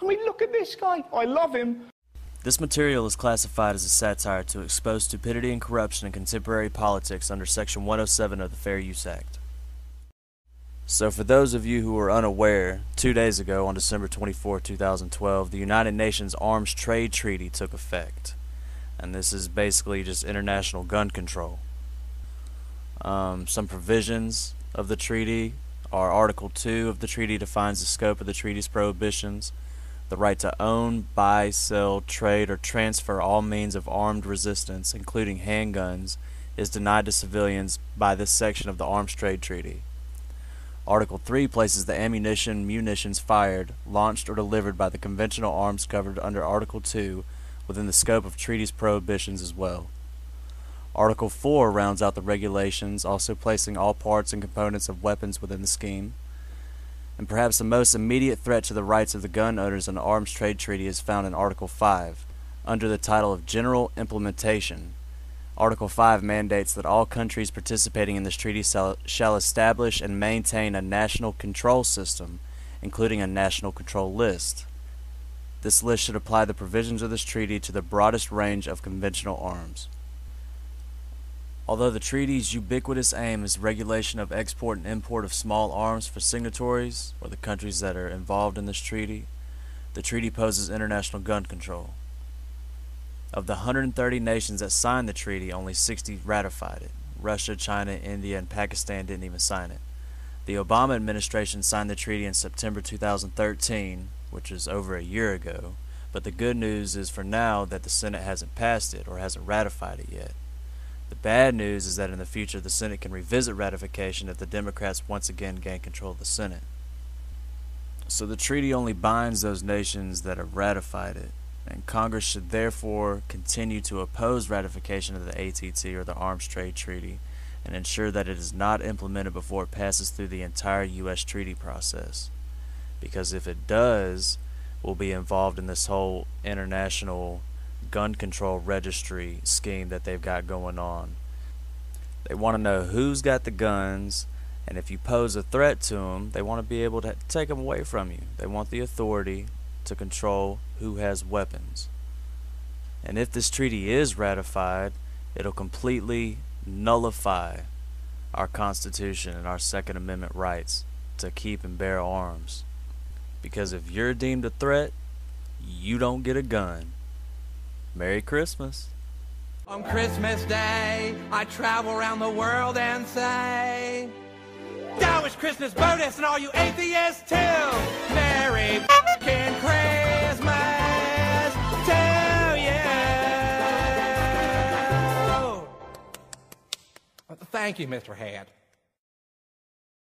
I mean, look at this guy. I love him. This material is classified as a satire to expose stupidity and corruption in contemporary politics under Section 107 of the Fair Use Act. So, for those of you who are unaware, two days ago, on December 24, 2012, the United Nations Arms Trade Treaty took effect. And this is basically just international gun control. Um, some provisions of the treaty are Article 2 of the treaty defines the scope of the treaty's prohibitions, the right to own, buy, sell, trade, or transfer all means of armed resistance, including handguns, is denied to civilians by this section of the Arms Trade Treaty. Article 3 places the ammunition, munitions fired, launched, or delivered by the conventional arms covered under Article 2 within the scope of treaty's prohibitions as well. Article 4 rounds out the regulations, also placing all parts and components of weapons within the scheme. And perhaps the most immediate threat to the rights of the gun owners in the Arms Trade Treaty is found in Article 5, under the title of General Implementation, Article 5 mandates that all countries participating in this treaty shall establish and maintain a national control system, including a national control list. This list should apply the provisions of this treaty to the broadest range of conventional arms. Although the treaty's ubiquitous aim is regulation of export and import of small arms for signatories, or the countries that are involved in this treaty, the treaty poses international gun control. Of the 130 nations that signed the treaty, only 60 ratified it. Russia, China, India, and Pakistan didn't even sign it. The Obama administration signed the treaty in September 2013, which is over a year ago, but the good news is for now that the Senate hasn't passed it or hasn't ratified it yet. The bad news is that in the future the Senate can revisit ratification if the Democrats once again gain control of the Senate. So the treaty only binds those nations that have ratified it and Congress should therefore continue to oppose ratification of the ATT or the Arms Trade Treaty and ensure that it is not implemented before it passes through the entire U.S. treaty process. Because if it does, we'll be involved in this whole international gun control registry scheme that they've got going on. They want to know who's got the guns, and if you pose a threat to them, they want to be able to take them away from you. They want the authority to control who has weapons. And if this treaty is ratified, it'll completely nullify our Constitution and our Second Amendment rights to keep and bear arms. Because if you're deemed a threat, you don't get a gun. Merry Christmas. On Christmas Day, I travel around the world and say, That was Christmas bonus and all you atheists too. Merry Christmas to you. Oh, thank you, Mr. Head.